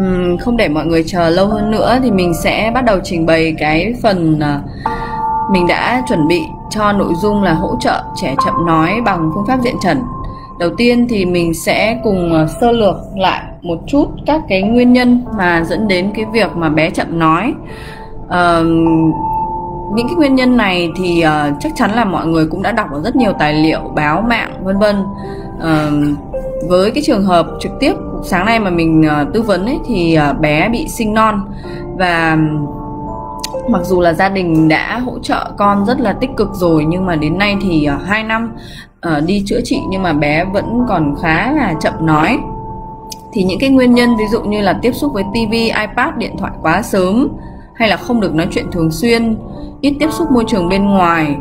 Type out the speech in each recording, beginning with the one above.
um, không để mọi người chờ lâu hơn nữa thì mình sẽ bắt đầu trình bày cái phần uh, mình đã chuẩn bị cho nội dung là hỗ trợ trẻ chậm nói bằng phương pháp diện trần. Đầu tiên thì mình sẽ cùng uh, sơ lược lại một chút các cái nguyên nhân mà dẫn đến cái việc mà bé chậm nói. Uh, những cái nguyên nhân này thì uh, chắc chắn là mọi người cũng đã đọc ở rất nhiều tài liệu báo mạng vân vân. Uh, với cái trường hợp trực tiếp sáng nay mà mình uh, tư vấn ấy thì uh, bé bị sinh non. Và mặc dù là gia đình đã hỗ trợ con rất là tích cực rồi nhưng mà đến nay thì ờ, uh, 2 năm uh, đi chữa trị nhưng mà bé vẫn còn khá là chậm nói. Thì những cái nguyên nhân ví dụ như là tiếp xúc với TV, iPad, điện thoại quá sớm hay là không được nói chuyện thường xuyên, ít tiếp xúc môi trường bên ngoài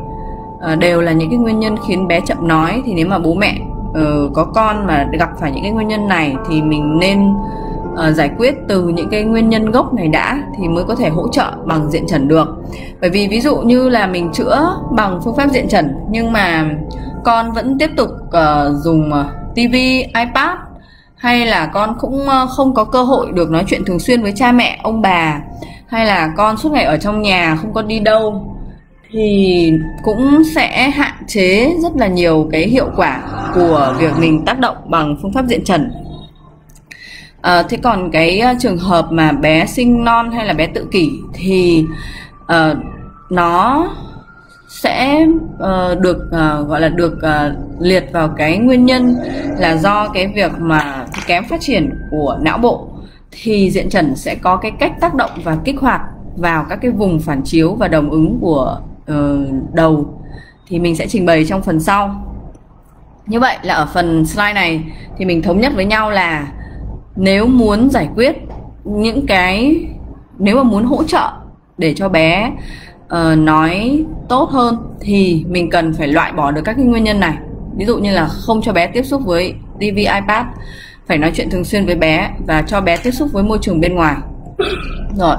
uh, đều là những cái nguyên nhân khiến bé chậm nói. Thì nếu mà bố mẹ uh, có con mà gặp phải những cái nguyên nhân này thì mình nên uh, giải quyết từ những cái nguyên nhân gốc này đã thì mới có thể hỗ trợ bằng diện trần được. Bởi vì ví dụ như là mình chữa bằng phương pháp diện trần nhưng mà con vẫn tiếp tục uh, dùng uh, TV, iPad hay là con cũng uh, không có cơ hội được nói chuyện thường xuyên với cha mẹ, ông bà hay là con suốt ngày ở trong nhà không có đi đâu thì cũng sẽ hạn chế rất là nhiều cái hiệu quả của việc mình tác động bằng phương pháp diện trần. À, thế còn cái ờ, trường hợp mà bé sinh non hay là bé tự kỷ thì uh, nó sẽ uh, được uh, gọi là được uh, liệt vào cái nguyên nhân là do cái việc mà kém phát triển của não bộ thì diện trần sẽ có cái cách tác động và kích hoạt vào các cái vùng phản chiếu và đồng ứng của uh, đầu. Thì mình sẽ trình bày trong phần sau như vậy là ở phần slide này thì mình thống nhất với nhau là nếu muốn giải quyết những cái nếu mà muốn hỗ trợ để cho bé uh, nói tốt hơn thì mình cần phải loại bỏ được các cái nguyên nhân này. Ví dụ như là không cho bé tiếp xúc với TV iPad phải nói chuyện thường xuyên với bé và cho bé tiếp xúc với môi trường bên ngoài. Rồi.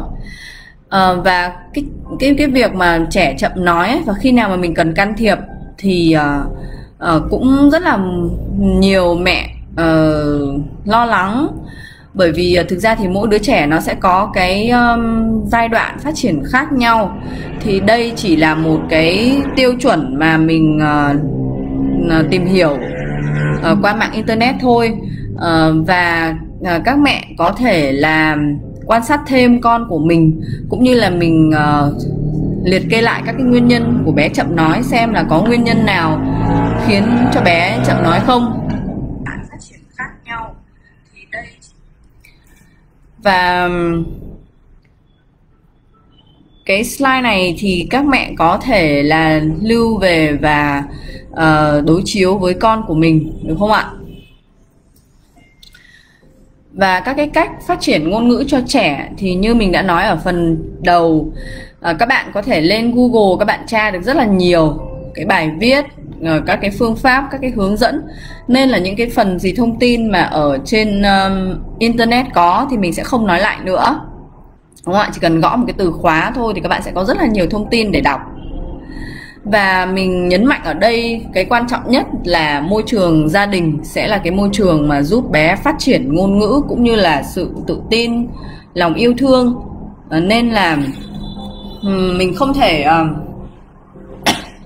À, và cái cái cái việc mà trẻ chậm nói và khi nào mà mình cần can thiệp thì uh, uh, cũng rất là nhiều mẹ uh, lo lắng. Bởi vì uh, thực ra thì mỗi đứa trẻ nó sẽ có cái um, giai đoạn phát triển khác nhau. Thì đây chỉ là một cái tiêu chuẩn mà mình uh, tìm hiểu uh, qua mạng internet thôi. Uh, và uh, các mẹ có thể là quan sát thêm con của mình cũng như là mình uh, liệt kê lại các cái nguyên nhân của bé chậm nói xem là có nguyên nhân nào khiến cho bé chậm nói không? Và cái slide này thì các mẹ có thể là lưu về và uh, đối chiếu với con của mình được không ạ? Và các cái cách phát triển ngôn ngữ cho trẻ thì như mình đã nói ở phần đầu à, các bạn có thể lên Google các bạn tra được rất là nhiều cái bài viết Ờ, các cái phương pháp các cái hướng dẫn. Nên là những cái phần gì thông tin mà ở trên um, internet có thì mình sẽ không nói lại nữa. Đúng không ạ? Chỉ cần gõ một cái từ khóa thôi thì các bạn sẽ có rất là nhiều thông tin để đọc. Và mình nhấn mạnh ở đây cái quan trọng nhất là môi trường gia đình sẽ là cái môi trường mà giúp bé phát triển ngôn ngữ cũng như là sự tự tin lòng yêu thương. Ờ, nên là mình không thể uh,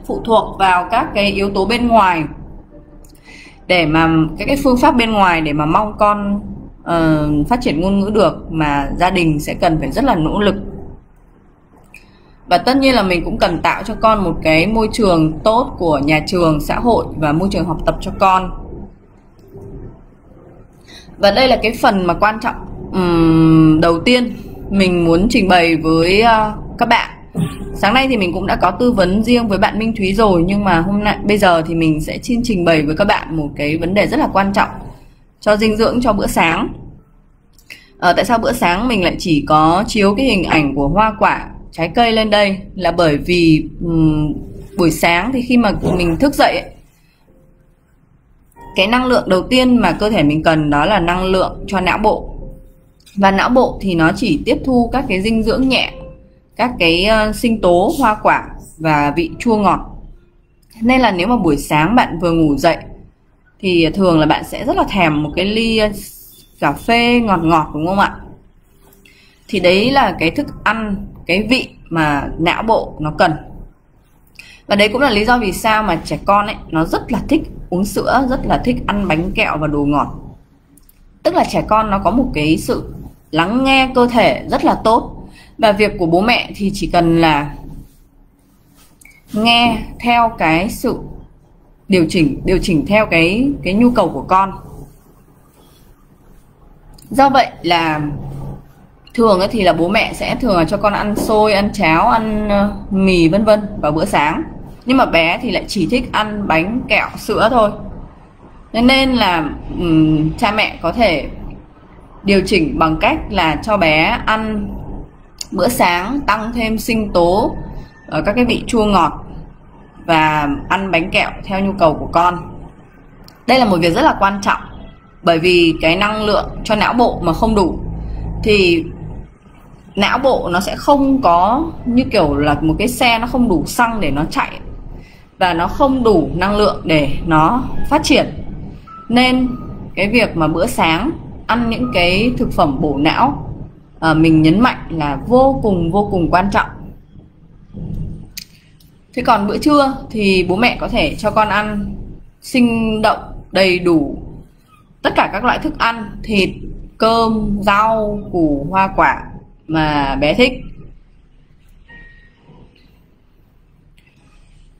phụ thuộc vào các cái yếu tố bên ngoài. Để mà các cái phương pháp bên ngoài để mà mong con uh, phát triển ngôn ngữ được mà gia đình sẽ cần phải rất là nỗ lực. Và tất nhiên là mình cũng cần tạo cho con một cái môi trường tốt của nhà trường xã hội và môi trường học tập cho con. Và đây là cái phần mà quan trọng um, đầu tiên mình muốn trình bày với uh, các bạn sáng nay thì mình cũng đã có tư vấn riêng với bạn Minh Thúy rồi nhưng mà hôm nay bây giờ thì mình sẽ xin trình bày với các bạn một cái vấn đề rất là quan trọng cho dinh dưỡng cho bữa sáng. À, tại sao bữa sáng mình lại chỉ có chiếu cái hình ảnh của hoa quả trái cây lên đây? Là bởi vì um, buổi sáng thì khi mà mình thức dậy ấy, cái năng lượng đầu tiên mà cơ thể mình cần đó là năng lượng cho não bộ. Và não bộ thì nó chỉ tiếp thu các cái dinh dưỡng nhẹ các cái ờ, sinh tố, hoa quả và vị chua ngọt. Nên là nếu mà buổi sáng bạn vừa ngủ dậy, thì thường là bạn sẽ rất là thèm một cái ly ờ, cà phê ngọt ngọt, đúng không ạ? Thì đấy là cái thức ăn, cái vị mà não bộ nó cần. Và đấy cũng là lý do vì sao mà trẻ con ấy, nó rất là thích uống sữa, rất là thích ăn bánh kẹo và đồ ngọt. Tức là trẻ con nó có một cái sự lắng nghe cơ thể rất là tốt và việc của bố mẹ thì chỉ cần là nghe theo cái sự điều chỉnh điều chỉnh theo cái cái nhu cầu của con. Do vậy là thường thì là bố mẹ sẽ thường cho con ăn xôi ăn cháo ăn ờ, mì vân vân vào bữa sáng. Nhưng mà bé thì lại chỉ thích ăn bánh kẹo sữa thôi. Nên là um, cha mẹ có thể điều chỉnh bằng cách là cho bé ăn bữa sáng tăng thêm sinh tố ở các cái vị chua ngọt và ăn bánh kẹo theo nhu cầu của con. Đây là một việc rất là quan trọng, bởi vì cái năng lượng cho não bộ mà không đủ thì não bộ nó sẽ không có như kiểu là một cái xe nó không đủ xăng để nó chạy và nó không đủ năng lượng để nó phát triển. Nên cái việc mà bữa sáng ăn những cái thực phẩm bổ não à, mình nhấn mạnh là vô cùng vô cùng quan trọng. Thế còn bữa trưa thì bố mẹ có thể cho con ăn sinh động đầy đủ tất cả các loại thức ăn thịt cơm rau củ hoa quả mà bé thích.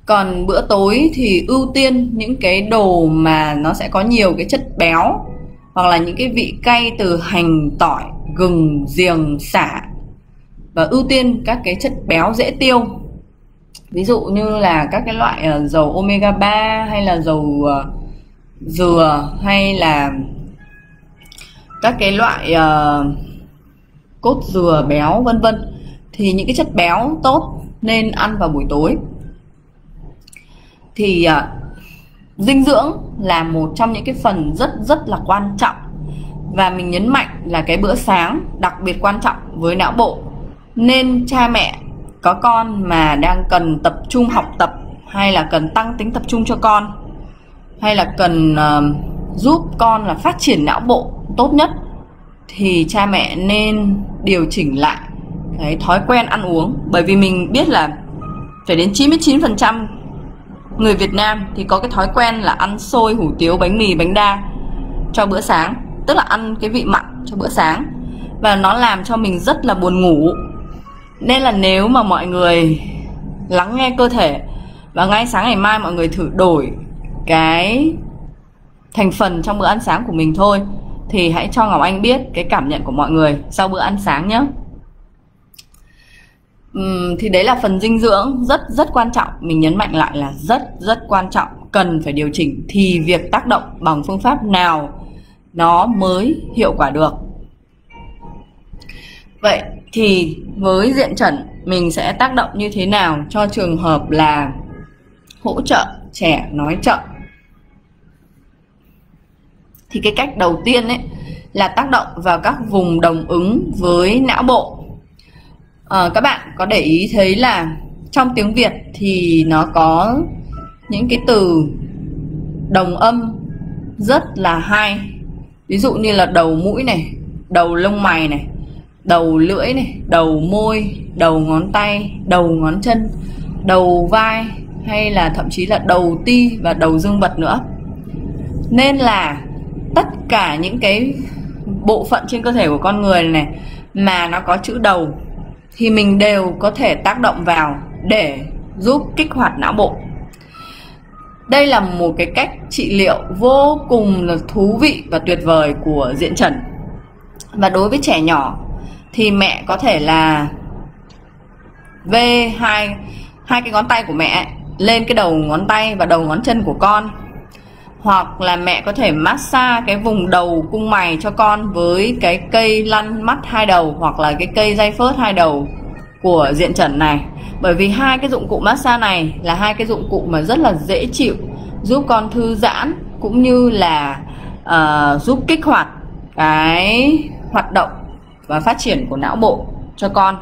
Còn bữa tối thì ưu tiên những cái đồ mà nó sẽ có nhiều cái chất béo hoặc là những cái vị cay từ hành tỏi gừng giềng xả và ưu tiên các cái chất béo dễ tiêu. Ví dụ như là các cái loại uh, dầu omega 3 hay là dầu uh, dừa hay là các cái loại uh, cốt dừa béo vân vân thì những cái chất béo tốt nên ăn vào buổi tối. Thì uh, dinh dưỡng là một trong những cái phần rất rất là quan trọng và mình nhấn mạnh là cái bữa sáng đặc biệt quan trọng với não bộ. Nên cha mẹ có con mà đang cần tập trung học tập hay là cần tăng tính tập trung cho con hay là cần uh, giúp con là phát triển não bộ tốt nhất thì cha mẹ nên điều chỉnh lại cái thói quen ăn uống. Bởi vì mình biết là phải đến 99% người Việt Nam thì có cái thói quen là ăn xôi, hủ tiếu, bánh mì, bánh đa cho bữa sáng, tức là ăn cái vị mặn cho bữa sáng và nó làm cho mình rất là buồn ngủ. Nên là nếu mà mọi người lắng nghe cơ thể và ngay sáng ngày mai mọi người thử đổi cái thành phần trong bữa ăn sáng của mình thôi thì hãy cho Ngọc Anh biết cái cảm nhận của mọi người sau bữa ăn sáng nhé. Uhm, thì đấy là phần dinh dưỡng rất rất quan trọng mình nhấn mạnh lại là rất rất quan trọng cần phải điều chỉnh thì việc tác động bằng phương pháp nào nó mới hiệu quả được. Vậy thì với diện trần mình sẽ tác động như thế nào cho trường hợp là hỗ trợ trẻ nói chậm? Thì cái cách đầu tiên ấy là tác động vào các vùng đồng ứng với não bộ. À, các bạn có để ý thấy là trong tiếng Việt thì nó có những cái từ đồng âm rất là hay ví dụ như là đầu mũi này, đầu lông mày này, đầu lưỡi này, đầu môi, đầu ngón tay, đầu ngón chân, đầu vai, hay là thậm chí là đầu ti và đầu dương vật nữa. Nên là tất cả những cái bộ phận trên cơ thể của con người này mà nó có chữ đầu thì mình đều có thể tác động vào để giúp kích hoạt não bộ đây là một cái cách trị liệu vô cùng là thú vị và tuyệt vời của diện trần. Và đối với trẻ nhỏ thì mẹ có thể là v hai hai cái ngón tay của mẹ lên cái đầu ngón tay và đầu ngón chân của con. Hoặc là mẹ có thể massage cái vùng đầu cung mày cho con với cái cây lăn mắt hai đầu hoặc là cái cây dây phớt hai đầu của diện trần này bởi vì hai cái dụng cụ massage này là hai cái dụng cụ mà rất là dễ chịu giúp con thư giãn cũng như là uh, giúp kích hoạt cái hoạt động và phát triển của não bộ cho con.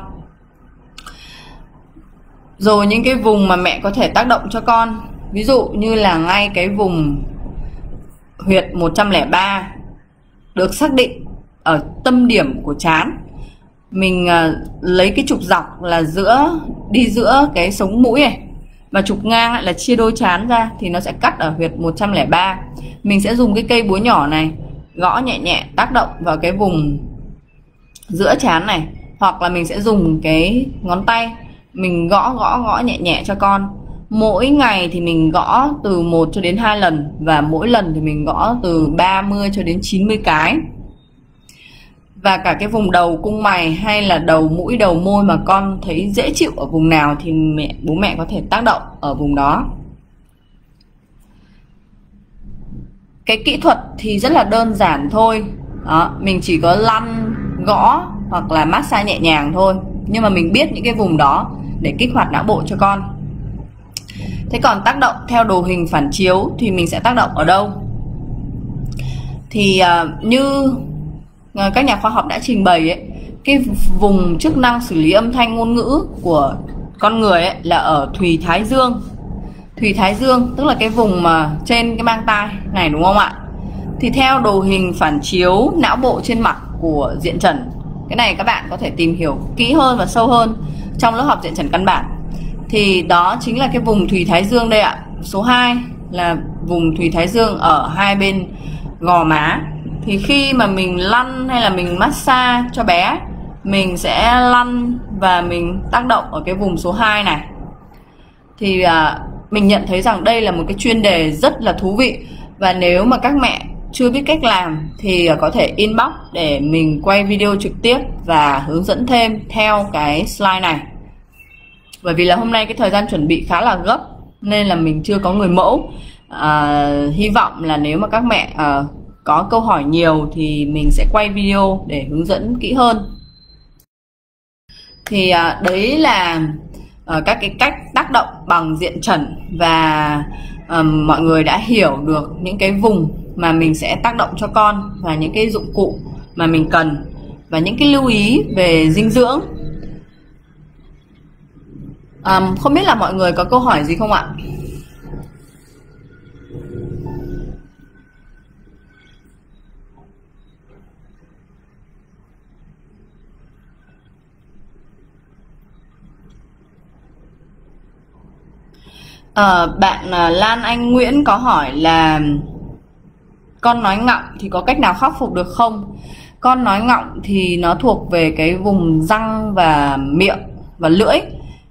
Rồi những cái vùng mà mẹ có thể tác động cho con ví dụ như là ngay cái vùng huyệt 103 được xác định ở tâm điểm của chán mình uh, lấy cái trục dọc là giữa đi giữa cái sống mũi này và trục ngang lại là chia đôi chán ra thì nó sẽ cắt ở huyệt 103 mình sẽ dùng cái cây búa nhỏ này gõ nhẹ nhẹ tác động vào cái vùng giữa chán này. Hoặc là mình sẽ dùng cái ngón tay mình gõ gõ gõ nhẹ nhẹ cho con. Mỗi ngày thì mình gõ từ 1 cho đến 2 lần và mỗi lần thì mình gõ từ 30 cho đến 90 cái và cả cái vùng đầu cung mày hay là đầu mũi đầu môi mà con thấy dễ chịu ở vùng nào thì mẹ bố mẹ có thể tác động ở vùng đó. Cái kỹ thuật thì rất là đơn giản thôi. Đó mình chỉ có lăn gõ hoặc là massage nhẹ nhàng thôi. Nhưng mà mình biết những cái vùng đó để kích hoạt não bộ cho con. Thế còn tác động theo đồ hình phản chiếu thì mình sẽ tác động ở đâu? Thì uh, như Ờ, các nhà khoa học đã trình bày ấy, cái vùng chức năng xử lý âm thanh ngôn ngữ của con người ấy là ở thùy thái dương. Thùy thái dương, tức là cái vùng mà trên cái mang tai này, đúng không ạ? Thì theo đồ hình phản chiếu não bộ trên mặt của diện trần, cái này các bạn có thể tìm hiểu kỹ hơn và sâu hơn trong lớp học diện trần căn bản. Thì đó chính là cái vùng thùy thái dương đây ạ. Số 2 là vùng thùy thái dương ở hai bên gò má thì khi mà mình lăn hay là mình massage cho bé mình sẽ lăn và mình tác động ở cái vùng số 2 này. Thì à, mình nhận thấy rằng đây là một cái chuyên đề rất là thú vị. Và nếu mà các mẹ chưa biết cách làm thì à, có thể inbox để mình quay video trực tiếp và hướng dẫn thêm theo cái slide này. Bởi vì là hôm nay cái thời gian chuẩn bị khá là gấp nên là mình chưa có người mẫu. À, hy vọng là nếu mà các mẹ à, có câu hỏi nhiều thì mình sẽ quay video để hướng dẫn kỹ hơn. Thì à, đấy là à, các cái cách tác động bằng diện trần và à, mọi người đã hiểu được những cái vùng mà mình sẽ tác động cho con và những cái dụng cụ mà mình cần và những cái lưu ý về dinh dưỡng. À, không biết là mọi người có câu hỏi gì không ạ? À, bạn ờ, Lan Anh Nguyễn có hỏi là con nói ngọng thì có cách nào khắc phục được không? Con nói ngọng thì nó thuộc về cái vùng răng và miệng và lưỡi.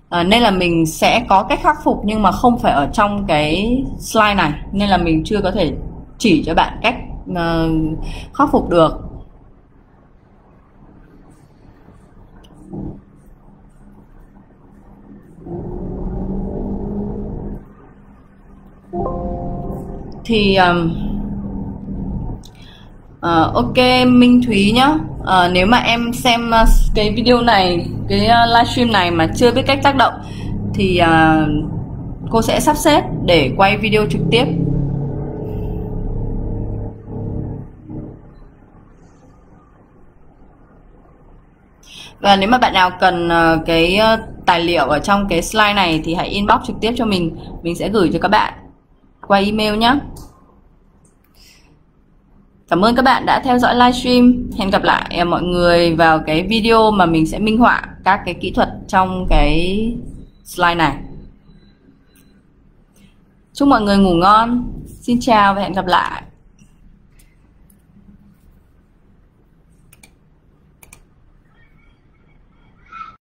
À, nên là mình sẽ có cách khắc phục nhưng mà không phải ở trong cái slide này. Nên là mình chưa có thể chỉ cho bạn cách uh, khắc phục được. Thì um, uh, ok Minh Thúy nhá. Uh, nếu mà em xem uh, cái video này cái uh, livestream này mà chưa biết cách tác động thì uh, cô sẽ sắp xếp để quay video trực tiếp. Và nếu mà bạn nào cần uh, cái uh, tài liệu ở trong cái slide này thì hãy inbox trực tiếp cho mình, mình sẽ gửi cho các bạn qua email nhé. Cảm ơn các bạn đã theo dõi livestream. Hẹn gặp lại à, mọi người vào cái video mà mình sẽ minh họa các cái kỹ thuật trong cái slide này. Chúc mọi người ngủ ngon. Xin chào và hẹn gặp lại.